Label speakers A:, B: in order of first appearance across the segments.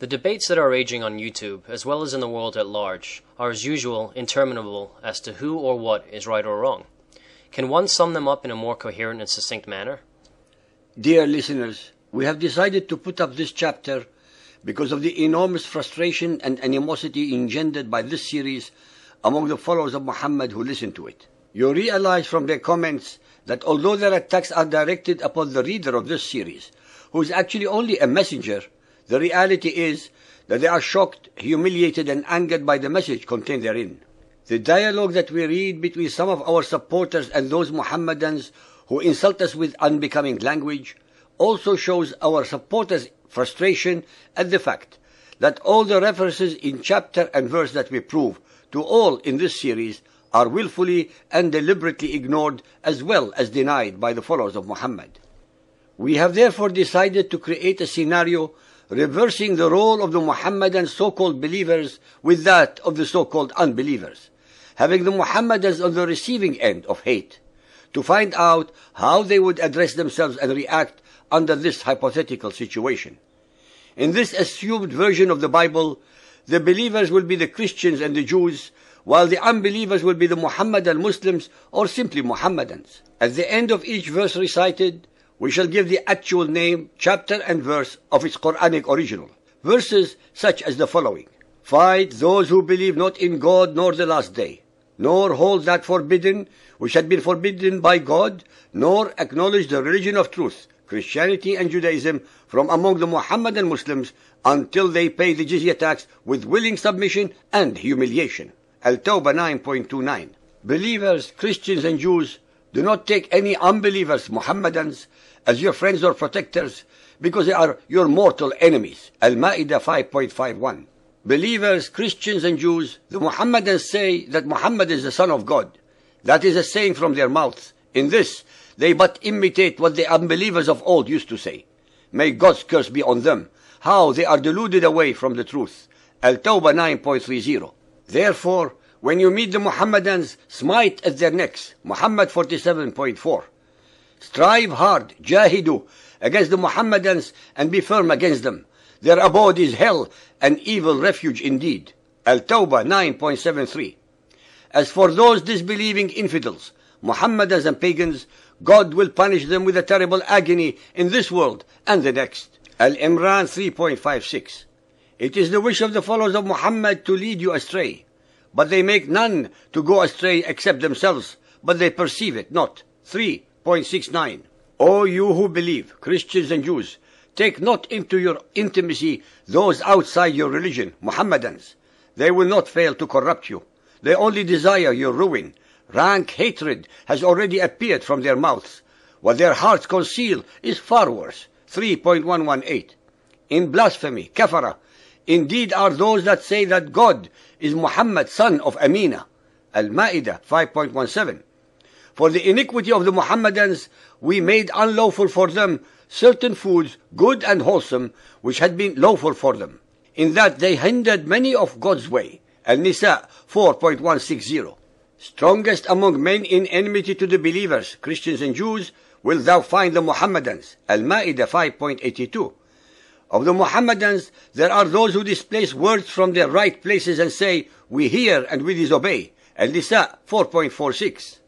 A: The debates that are raging on YouTube, as well as in the world at large, are as usual interminable as to who or what is right or wrong. Can one sum them up in a more coherent and succinct manner?
B: Dear listeners, we have decided to put up this chapter because of the enormous frustration and animosity engendered by this series among the followers of Muhammad who listen to it. You realize from their comments that although their attacks are directed upon the reader of this series, who is actually only a messenger, the reality is that they are shocked, humiliated, and angered by the message contained therein. The dialogue that we read between some of our supporters and those Mohammedans who insult us with unbecoming language also shows our supporters' frustration at the fact that all the references in chapter and verse that we prove to all in this series are willfully and deliberately ignored as well as denied by the followers of Muhammad. We have therefore decided to create a scenario reversing the role of the Muhammadan so-called believers with that of the so-called unbelievers, having the Muhammadans on the receiving end of hate, to find out how they would address themselves and react under this hypothetical situation. In this assumed version of the Bible, the believers will be the Christians and the Jews, while the unbelievers will be the Muhammadan Muslims or simply Muhammadans. At the end of each verse recited, we shall give the actual name, chapter and verse of its Quranic original. Verses such as the following. Fight those who believe not in God nor the last day, nor hold that forbidden which had been forbidden by God, nor acknowledge the religion of truth, Christianity and Judaism from among the Mohammedan Muslims until they pay the jizya tax with willing submission and humiliation. Al-Tawbah 9.29 Believers, Christians and Jews, do not take any unbelievers, Mohammedans, as your friends or protectors, because they are your mortal enemies. Al-Ma'idah 5.51 Believers, Christians and Jews, the Muhammadans say that Muhammad is the Son of God. That is a saying from their mouths. In this, they but imitate what the unbelievers of old used to say. May God's curse be on them. How they are deluded away from the truth. Al-Tawbah 9.30 Therefore, when you meet the Muhammadans, smite at their necks. Muhammad 47.4 Strive hard, jahidu, against the Mohammedans and be firm against them. Their abode is hell, an evil refuge indeed. Al-Tawbah 9.73 As for those disbelieving infidels, Mohammedans and pagans, God will punish them with a terrible agony in this world and the next. Al-Imran 3.56 It is the wish of the followers of Muhammad to lead you astray, but they make none to go astray except themselves, but they perceive it not. 3.69 O you who believe, Christians and Jews, take not into your intimacy those outside your religion, Mohammedans. They will not fail to corrupt you. They only desire your ruin. Rank hatred has already appeared from their mouths. What their hearts conceal is far worse. 3.118 In blasphemy, kafara, indeed are those that say that God is Muhammad, son of Amina. Al-Ma'idah 5.17 For the iniquity of the Muhammadans, we made unlawful for them certain foods, good and wholesome, which had been lawful for them, in that they hindered many of God's way. Al-Nisa 4.160 Strongest among men in enmity to the believers, Christians and Jews, will thou find the Mohammedans. Al-Ma'idah 5.82 Of the Mohammedans, there are those who displace words from their right places and say, we hear and we disobey. Al-Nisa 4.46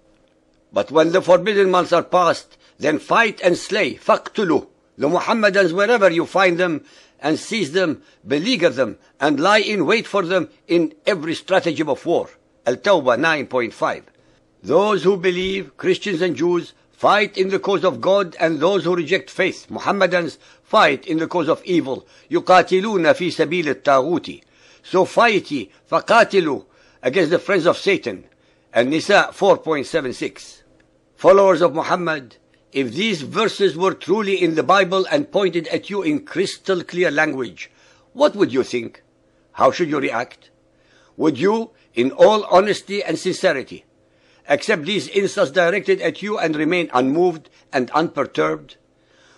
B: but when the forbidden months are past, then fight and slay, faqtulu, the Muhammadans wherever you find them, and seize them, beleaguer them, and lie in wait for them in every stratagem of war. Al-Tawbah 9.5 Those who believe, Christians and Jews, fight in the cause of God, and those who reject faith, Muhammadans, fight in the cause of evil. Yuqatiluna fi سبيل الطاغوت So fight ye, فقاتلوا, against the friends of Satan. An-Nisa 4.76 Followers of Muhammad, if these verses were truly in the Bible and pointed at you in crystal clear language, what would you think? How should you react? Would you, in all honesty and sincerity, accept these insults directed at you and remain unmoved and unperturbed?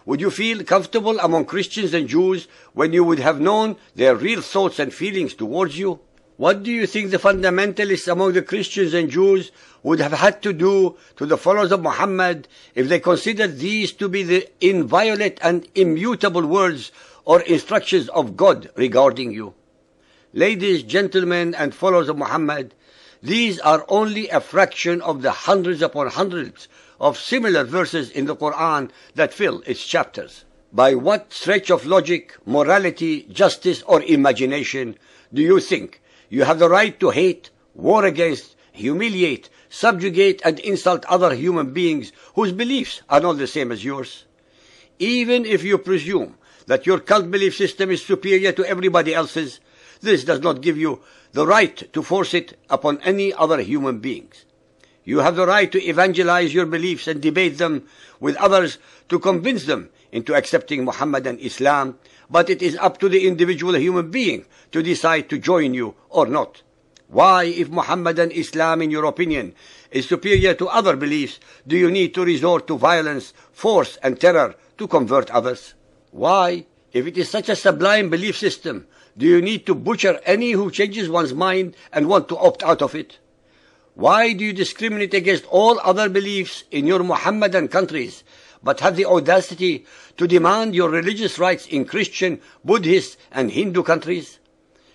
B: Would you feel comfortable among Christians and Jews when you would have known their real thoughts and feelings towards you? What do you think the fundamentalists among the Christians and Jews would have had to do to the followers of Muhammad if they considered these to be the inviolate and immutable words or instructions of God regarding you. Ladies, gentlemen, and followers of Muhammad, these are only a fraction of the hundreds upon hundreds of similar verses in the Quran that fill its chapters. By what stretch of logic, morality, justice, or imagination do you think you have the right to hate, war against, humiliate, subjugate, and insult other human beings whose beliefs are not the same as yours? Even if you presume that your cult belief system is superior to everybody else's, this does not give you the right to force it upon any other human beings. You have the right to evangelize your beliefs and debate them with others to convince them into accepting Muhammadan Islam, but it is up to the individual human being to decide to join you or not. Why, if Muhammadan Islam, in your opinion, is superior to other beliefs, do you need to resort to violence, force, and terror to convert others? Why, if it is such a sublime belief system, do you need to butcher any who changes one's mind and want to opt out of it? Why do you discriminate against all other beliefs in your Muhammadan countries, but have the audacity to demand your religious rights in Christian, Buddhist, and Hindu countries?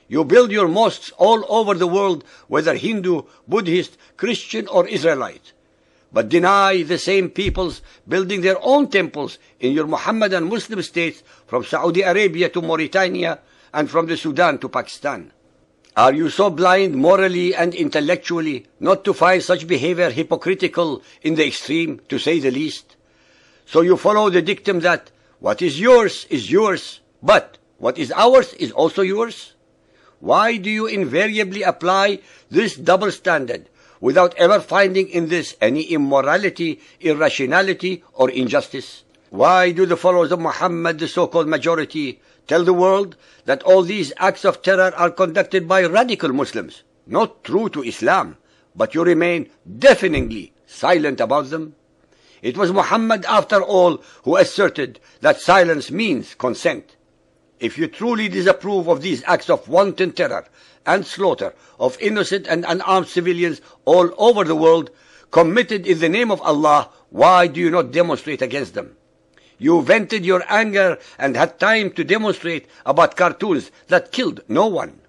B: You build your mosques all over the world, whether Hindu, Buddhist, Christian, or Israelite, but deny the same peoples building their own temples in your Muhammadan Muslim states from Saudi Arabia to Mauritania and from the Sudan to Pakistan. Are you so blind morally and intellectually not to find such behavior hypocritical in the extreme, to say the least? So you follow the dictum that what is yours is yours, but what is ours is also yours? Why do you invariably apply this double standard without ever finding in this any immorality, irrationality, or injustice? Why do the followers of Muhammad, the so-called majority, tell the world that all these acts of terror are conducted by radical Muslims, not true to Islam, but you remain deafeningly silent about them? It was Muhammad, after all, who asserted that silence means consent. If you truly disapprove of these acts of wanton terror and slaughter of innocent and unarmed civilians all over the world, committed in the name of Allah, why do you not demonstrate against them? You vented your anger and had time to demonstrate about cartoons that killed no one.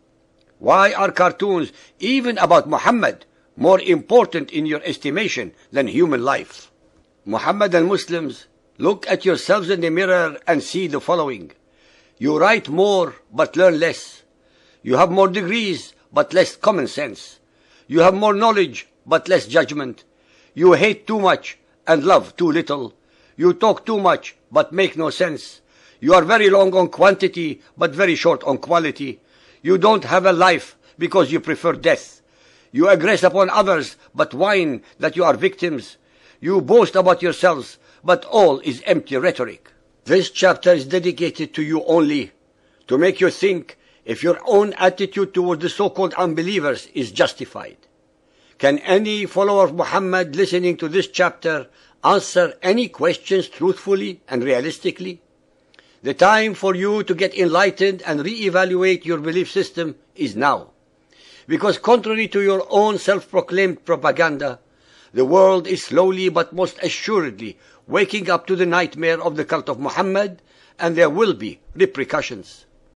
B: Why are cartoons, even about Muhammad, more important in your estimation than human life? Muhammadan Muslims, look at yourselves in the mirror and see the following. You write more but learn less. You have more degrees but less common sense. You have more knowledge but less judgment. You hate too much and love too little. You talk too much but make no sense. You are very long on quantity but very short on quality. You don't have a life because you prefer death. You aggress upon others but whine that you are victims. You boast about yourselves but all is empty rhetoric. This chapter is dedicated to you only, to make you think if your own attitude toward the so-called unbelievers is justified. Can any follower of Muhammad listening to this chapter answer any questions truthfully and realistically? The time for you to get enlightened and re-evaluate your belief system is now. Because contrary to your own self-proclaimed propaganda, the world is slowly but most assuredly waking up to the nightmare of the cult of Muhammad, and there will be repercussions.